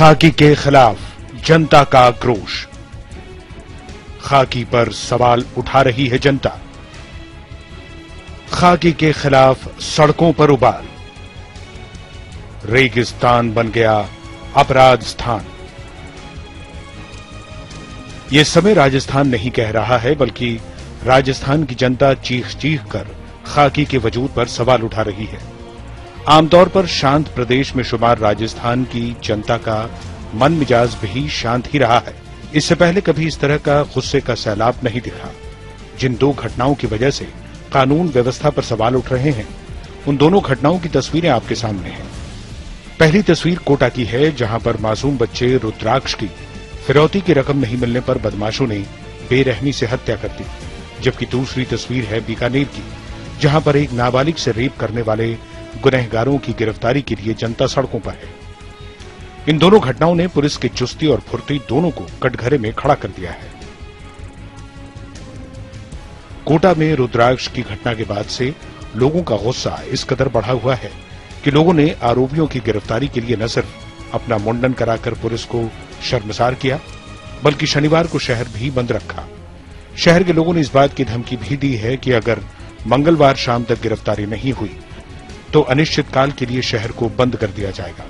खाकी के खिलाफ जनता का आक्रोश खाकी पर सवाल उठा रही है जनता। खाकी के खिलाफ सड़कों पर उबाल। रेगिस्तान बन गया अपराध स्थान। ये समय राजस्थान नहीं कह रहा है, बल्कि राजस्थान की जनता चीख चीख कर खाकी के वजूद पर सवाल उठा रही है। आमतौर पर शांत प्रदेश में शुमार राजस्थान की जनता का मन मिजाज भी शांत ही रहा है। इससे पहले कभी इस तरह का गुस्से का सैलाब नहीं दिखा। जिन दो घटनाओं की वजह से कानून व्यवस्था पर सवाल उठ रहे हैं, उन दोनों घटनाओं की तस्वीरें आपके सामने हैं। पहली तस्वीर कोटा की है, जहाँ पर मासूम बच्चे रुद्राक्ष की फिरौती की रकम नहीं मिलने पर बदमाशों ने बेरहमी से हत्या कर दी, जबकि दूसरी तस्वीर है बीकानेर की, जहाँ पर एक नाबालिग से रेप करने वाले गुनहगारों की गिरफ्तारी के लिए जनता सड़कों पर है। इन दोनों घटनाओं ने पुलिस की चुस्ती और फुर्ती दोनों को कटघरे में खड़ा कर दिया है। कोटा में रुद्राक्ष की घटना के बाद से लोगों का गुस्सा इस कदर बढ़ा हुआ है कि लोगों ने आरोपियों की गिरफ्तारी के लिए न सिर्फ़ अपना मुंडन कराकर पुलिस को शर्मसार किया, बल्कि शनिवार को शहर भी बंद रखा। शहर के लोगों ने इस बात की धमकी भी दी है कि अगर मंगलवार शाम तक गिरफ्तारी नहीं हुई तो अनिश्चितकाल के लिए शहर को बंद कर दिया जाएगा।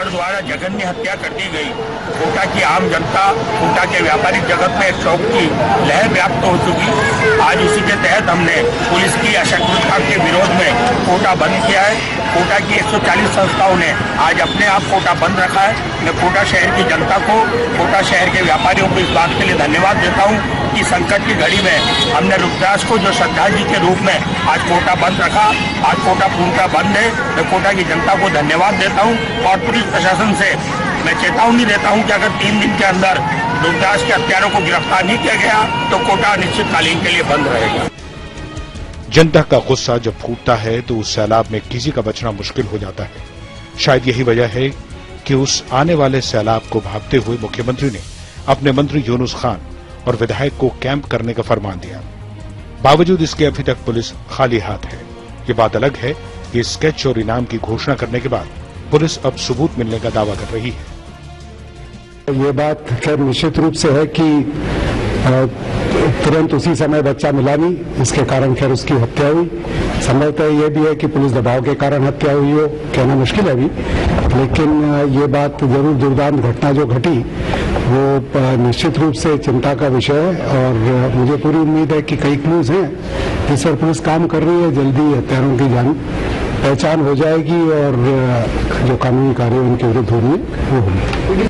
पर द्वारा जघन्य हत्या कर दी गई। कोटा की आम जनता कोटा के व्यापारिक जगत में शौक की लहर व्याप्त हो चुकी। आज उसी के तहत हमने पुलिस की अशक्तता के विरोध में कोटा बंद किया है। कोटा की 140 संस्थाओं ने आज अपने आप कोटा बंद रखा है। मैं कोटा शहर की जनता को कोटा शहर के व्यापारियों को इस बात के लिए धन्यवाद देता हूँ कि संकट की घड़ी में हमने रुद्रास को, जो श्रद्धांजलि के रूप में आज कोटा बंद रखा, आज कोटा पूर्णता बंद है। मैं कोटा की जनता को धन्यवाद देता हूँ और पुलिस प्रशासन से मैं चेतावनी देता हूँ कि अगर तीन दिन के अंदर रुद्रास के हत्यारों को गिरफ़्तार नहीं किया गया तो कोटा अनिश्चितकालीन के लिए बंद रहेगा। जनता का गुस्सा जब फूटता है तो उस सैलाब में किसी का बचना मुश्किल हो जाता है। शायद यही वजह है कि उस आने वाले सैलाब को भागते हुए मुख्यमंत्री ने अपने मंत्री यूनुस खान और विधायक को कैंप करने का फरमान दिया। बावजूद इसके अभी तक पुलिस खाली हाथ है। ये बात अलग है कि स्केच और इनाम की घोषणा करने के बाद पुलिस अब सबूत मिलने का दावा कर रही है। ये बात खैर निश्चित रूप से है कि तुरंत उसी समय बच्चा मिला नहीं इसके कारण खैर उसकी हत्या हुई। संभवतः ये भी है कि पुलिस दबाव के कारण हत्या हुई हो, कहना मुश्किल है अभी। लेकिन ये बात ज़रूर दुर्दांत घटना जो घटी, वो निश्चित रूप से चिंता का विषय है और मुझे पूरी उम्मीद है कि कई क्लूज हैं जिस पर पुलिस काम कर रही है, जल्दी हत्यारों की जान पहचान हो जाएगी और जो कानूनी कार्य उनके विरुद्ध होंगे, वो होंगे।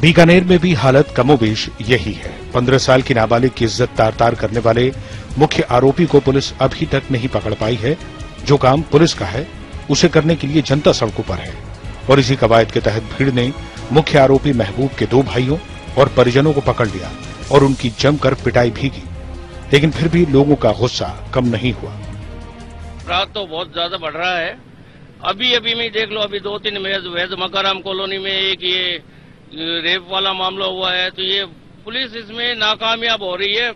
बीकानेर में भी हालत कमोबेश यही है। पंद्रह साल की नाबालिग की इज़्ज़त तार तार करने वाले मुख्य आरोपी को पुलिस अभी तक नहीं पकड़ पाई है। जो काम पुलिस का है, उसे करने के लिए जनता सड़कों पर है। और इसी कवायद के तहत भीड़ ने मुख्य आरोपी महबूब के दो भाइयों और परिजनों को पकड़ लिया और उनकी जमकर पिटाई भी की। लेकिन फिर भी लोगों का गुस्सा कम नहीं हुआ। अपराध तो बहुत ज़्यादा बढ़ रहा है। अभी अभी में देख लो, अभी दो तीन वैद मकाराम कॉलोनी में एक ये रेप वाला मामला हुआ है तो ये पुलिस इसमें नाकामयाब हो रही है।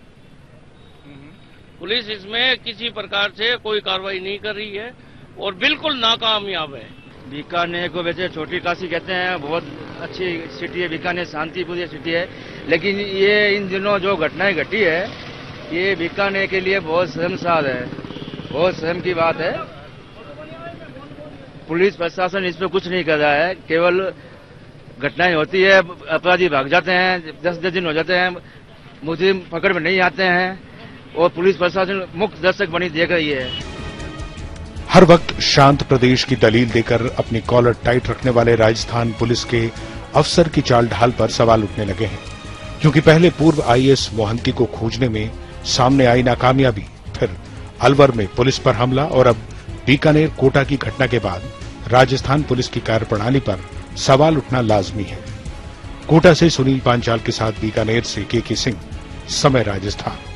पुलिस इसमें किसी प्रकार से कोई कार्रवाई नहीं कर रही है और बिल्कुल नाकामयाब है। बीकानेर को वैसे छोटी काशी कहते हैं, बहुत अच्छी सिटी है, बीकानेर शांतिपूर्ण सिटी है। लेकिन ये इन दिनों जो घटनाएँ घटी है, ये बीकानेर के लिए बहुत शर्मसार है। बहुत शर्म की बात है। पुलिस प्रशासन इस पर कुछ नहीं कर रहा है। केवल घटनाएँ होती है, अपराधी भाग जाते हैं, दस दस दिन हो जाते हैं मुझे पकड़ में नहीं आते हैं और पुलिस प्रशासन मुख्य दर्शक बनी देख रही है। हर वक्त शांत प्रदेश की दलील देकर अपनी कॉलर टाइट रखने वाले राजस्थान पुलिस के अफसर की चाल ढाल पर सवाल उठने लगे हैं। क्योंकि पहले पूर्व आईएएस मोहंती को खोजने में सामने आई नाकामयाबी, फिर अलवर में पुलिस पर हमला और अब बीकानेर कोटा की घटना के बाद राजस्थान पुलिस की कार्यप्रणाली पर सवाल उठना लाजमी है। कोटा से सुनील पांचाल के साथ बीकानेर से के के सिंह, समय राजस्थान।